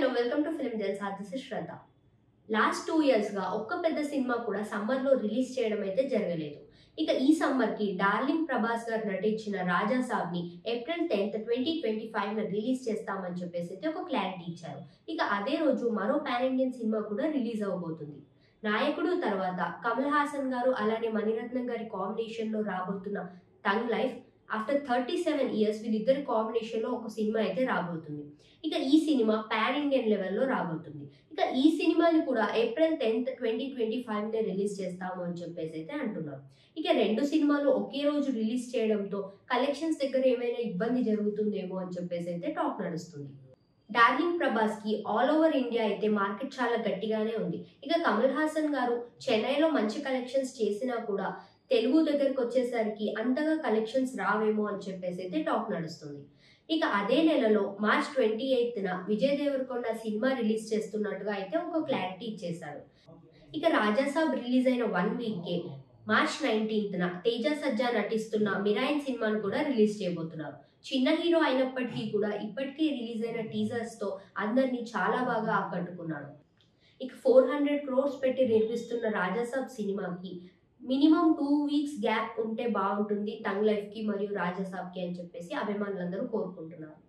Hello welcome to film Jalsa. This is Shraddha. Last two ఇయర్స్గా ఒక్క పెద్ద cinema కూడా సమ్మర్లో రిలీజ్ చేయడం అయితే జరగలేదు. ఇక ఈ సమ్మర్కి డార్లింగ్ ప్రభాస్ గారు నటించిన రాజా సాబ్ని ఏప్రిల్ టెన్త్ ట్వంటీ ట్వంటీ ఫైవ్న రిలీజ్ చేస్తామని చెప్పేసి అయితే ఒక క్లారిటీ ఇచ్చారు. ఇక అదే రోజు మరో పాన్ ఇండియన్ సినిమా కూడా రిలీజ్ అవబోతుంది నాయకుడు తర్వాత కమల్ హాసన్ గారు అలానే మణిరత్నం గారి కాంబినేషన్లో రాబోతున్న thug life after thirty seven years వీళ్ళిద్దరి కాంబినేషన్లో ఒక సినిమా అయితే రాబోతుంది. ఇక ఈ సినిమా ప్యాన్ ఇండియన్ లెవెల్లో రాబోతుంది. ఇక ఈ సినిమాని కూడా ఏప్రిల్ టెన్త్ ట్వంటీ ట్వంటీ ఫైవ్నే రిలీజ్ చేస్తాము అని చెప్పేసి అయితే అంటున్నారు ఇక రెండు సినిమాలు ఒకే రోజు రిలీజ్ చేయడంతో కలెక్షన్స్ దగ్గర ఏమైనా ఇబ్బంది జరుగుతుందేమో అని చెప్పేసి అయితే టాక్ నడుస్తుంది. డార్లింగ్ ప్రభాస్కి ఆల్ ఓవర్ ఇండియా అయితే మార్కెట్ చాలా గట్టిగానే ఉంది. ఇక కమల్ హాసన్ గారు చెన్నైలో మంచి కలెక్షన్స్ చేసినా కూడా తెలుగు దగ్గరకు వచ్చేసరికి అంతగా కలెక్షన్స్ రావేమో అని చెప్పేసి అయితే టాక్ నడుస్తుంది. ఇక అదే నెలలో మార్చ్ ట్వంటీ ఎయిత్న విజయ్ దేవరకొండ సినిమా రిలీజ్ చేస్తున్నట్టుగా అయితే ఒక క్లారిటీ ఇచ్చేశాడు ఇక రాజాసాబ్ రిలీజ్ అయిన వన్ వీక్కే మార్చ్ నైన్టీన్త్న తేజ సజ్జా నటిస్తున్న మిరాయిన్ సినిమాను కూడా రిలీజ్ చేయబోతున్నారు. చిన్న హీరో అయినప్పటికీ కూడా ఇప్పటికే రిలీజ్ అయిన టీజర్స్తో అందరినీ చాలా బాగా ఆకట్టుకున్నాడు. ఇక ఫోర్ హండ్రెడ్ క్రోర్స్ పెట్టి నిర్మిస్తున్న రాజాసాబ్ సినిమాకి మినిమం టూ వీక్స్ గ్యాప్ ఉంటే బాగుంటుంది టంగ్ లైఫ్కి మరియు రాజసాబ్కి అని చెప్పేసి అభిమానులందరూ కోరుకుంటున్నారు.